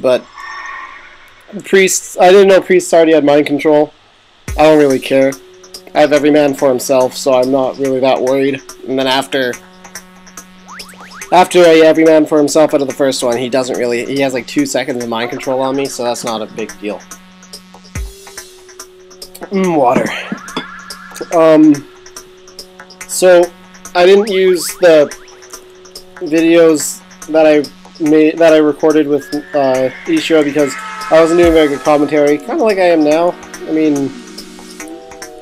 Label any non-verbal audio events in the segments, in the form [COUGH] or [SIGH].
but priests. I didn't know priests already had mind control. I don't really care. I have every man for himself, so I'm not really that worried. And then after after a every man for himself out of the first one, he doesn't really. He has like two seconds of mind control on me, so that's not a big deal. Mm, water. Um. So I didn't use the videos that I made that I recorded with uh, Ishira because I wasn't doing very good commentary, kind of like I am now. I mean,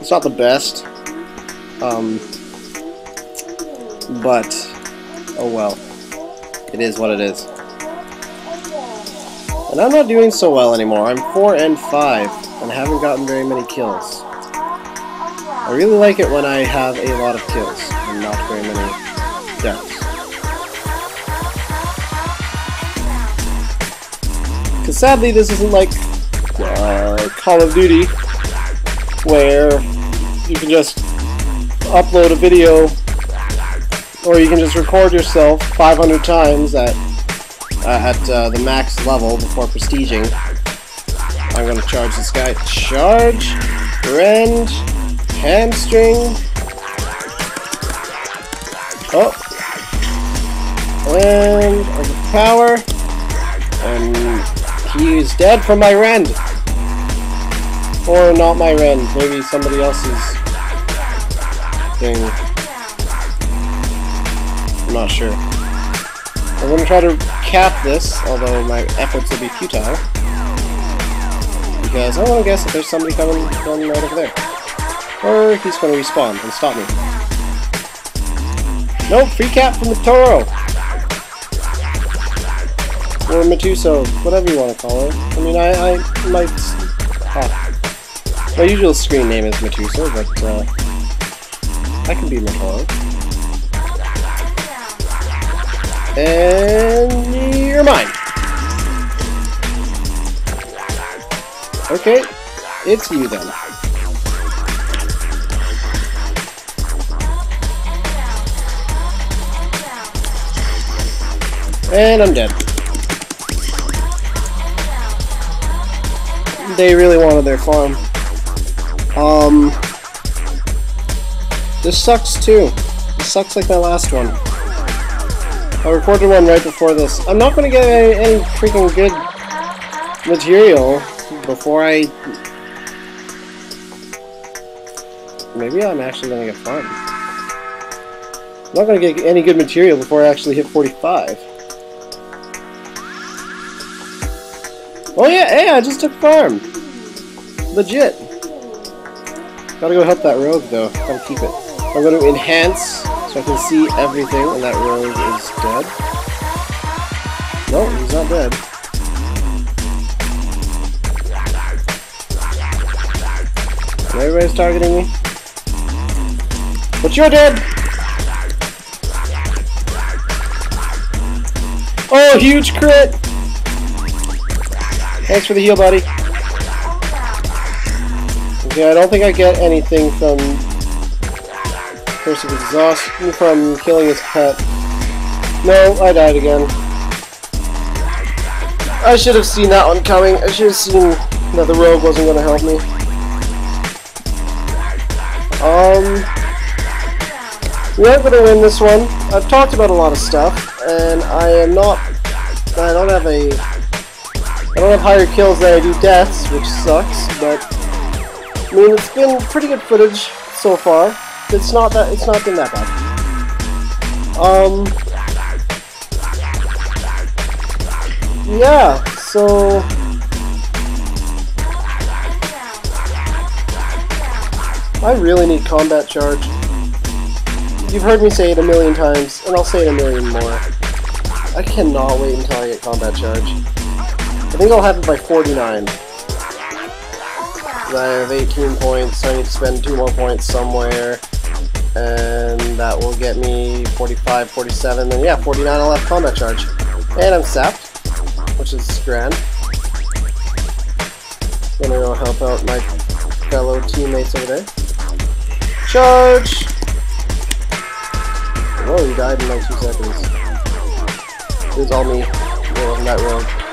it's not the best, um, but oh well, it is what it is. And I'm not doing so well anymore. I'm 4 and 5, and haven't gotten very many kills. I really like it when I have a lot of kills, and not very many deaths. Because sadly, this isn't like uh, Call of Duty, where you can just upload a video, or you can just record yourself 500 times at uh, at uh, the max level before prestiging. I'm gonna charge this guy. Charge, rend, hamstring. Oh, and power, and he's dead from my rend. Or not my rend, maybe somebody else's thing. I'm not sure. I'm to try to cap this, although my efforts will be futile. Because I want to guess that there's somebody coming from right over there. Or he's to respawn and stop me. Nope, free cap from Matoro! Or Matuso, whatever you want to call it. I mean, I, I might... Ah. My usual screen name is Matuso, but uh, I can be Matoro. And you're mine. Okay, it's you then. And I'm dead. They really wanted their farm. Um, this sucks too. This sucks like my last one. I recorded one right before this. I'm not going to get any, any freaking good material before I... Maybe I'm actually going to get fun. I'm not going to get any good material before I actually hit 45. Oh yeah, hey, I just took farm. Legit. Gotta go help that rogue though. Gotta keep it. I'm to enhance so I can see everything and that rogue is dead. No, he's not dead. Everybody's targeting me. But you're dead! Oh, huge crit! Thanks for the heal, buddy. Okay, I don't think I get anything from Curse of Exhaustion from killing his pet. No, I died again. I should have seen that one coming. I should have seen that the rogue wasn't going to help me. Um, we are going to win this one. I've talked about a lot of stuff, and I am not... I don't have a... I don't have higher kills than I do deaths, which sucks, but... I mean, it's been pretty good footage so far. It's not that it's not been that bad. Um Yeah, so I really need combat charge. You've heard me say it a million times, and I'll say it a million more. I cannot wait until I get combat charge. I think I'll have it by 49. I have 18 points, so I need to spend 2 more points somewhere. And that will get me 45, 47, then yeah, 49 I'll have combat charge. And I'm sapped, which is grand. Gonna go help out my fellow teammates over there. Charge! Oh, Whoa, he died in like 2 seconds. It was all me. It wasn't that rogue.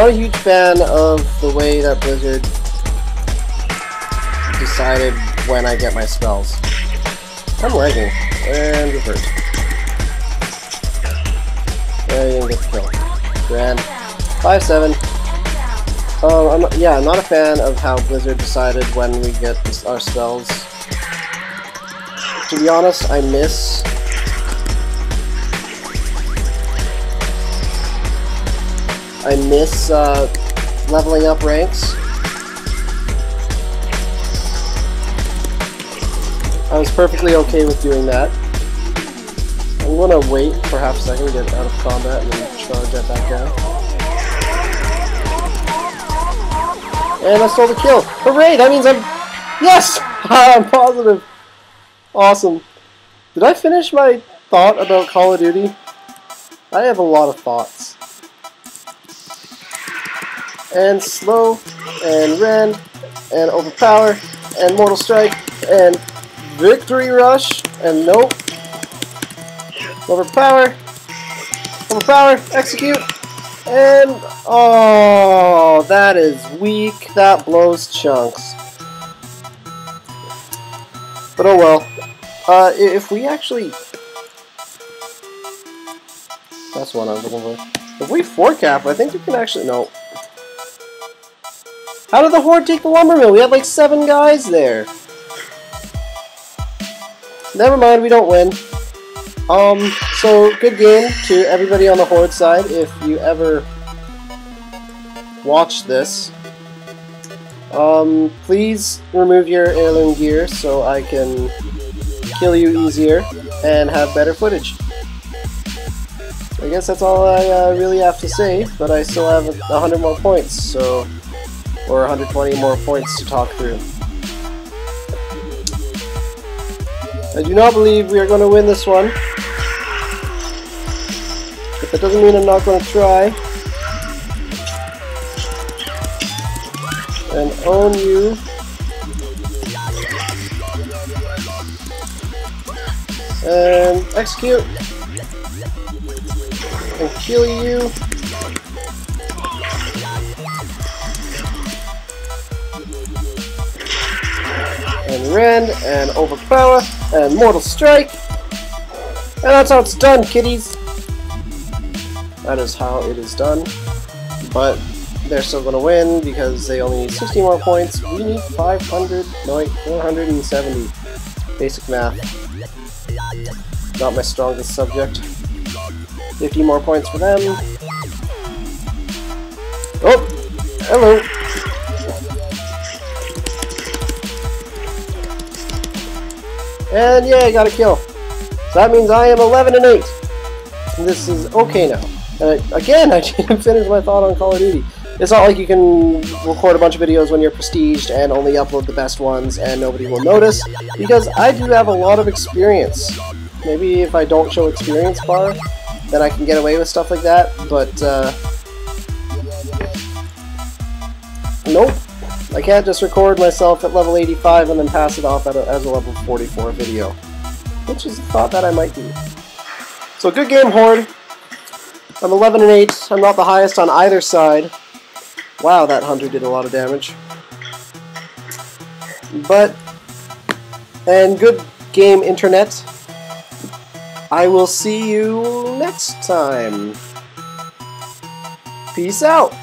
Not a huge fan of the way that Blizzard decided when I get my spells. I'm lagging. And reverse. There you get the kill. Grand. 5-7. Um, I'm yeah, I'm not a fan of how Blizzard decided when we get our spells. To be honest, I miss I miss uh, leveling up ranks. I was perfectly okay with doing that. I'm gonna wait for half a second, get out of combat, and then charge at that guy. And I stole the kill! Hooray! That means I'm... Yes! [LAUGHS] I'm positive! Awesome. Did I finish my thought about Call of Duty? I have a lot of thoughts and slow, and rend, and overpower, and mortal strike, and victory rush, and nope. Overpower, overpower, execute, and oh, that is weak. That blows chunks. But oh well. Uh, if we actually... That's one I was looking for. If we 4-cap, I think we can actually... No, how did the Horde take the lumber mill? We had like seven guys there. Never mind, we don't win. Um, so good game to everybody on the Horde side. If you ever watch this, um, please remove your heirloom gear so I can kill you easier and have better footage. I guess that's all I uh, really have to say, but I still have 100 more points, so or 120 more points to talk through. I do not believe we are going to win this one. But that doesn't mean I'm not going to try. And own you. And execute. And kill you. And Rend, and Overpower, and Mortal Strike. And that's how it's done, kiddies. That is how it is done. But they're still going to win because they only need 60 more points. We need 500, no wait, 470. Basic math. Not my strongest subject. 50 more points for them. Oh! Hello! And yeah, I got a kill. So that means I am 11 and 8. And this is okay now. And I, again, [LAUGHS] I didn't finish my thought on Call of Duty. It's not like you can record a bunch of videos when you're prestiged and only upload the best ones and nobody will notice, because I do have a lot of experience. Maybe if I don't show experience bar, then I can get away with stuff like that, but, uh... Nope. I can't just record myself at level 85 and then pass it off a, as a level 44 video. Which is a thought that I might do. So good game, Horde. I'm 11 and 8. I'm not the highest on either side. Wow, that hunter did a lot of damage. But, and good game, Internet. I will see you next time. Peace out.